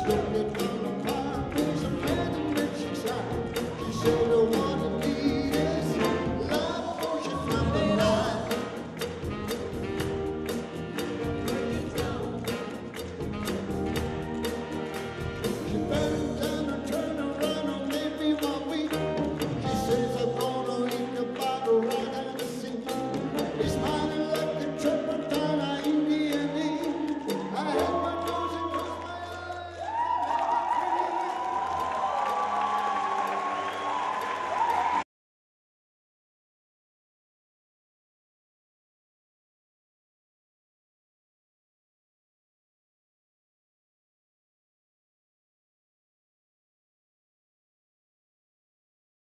Let's go.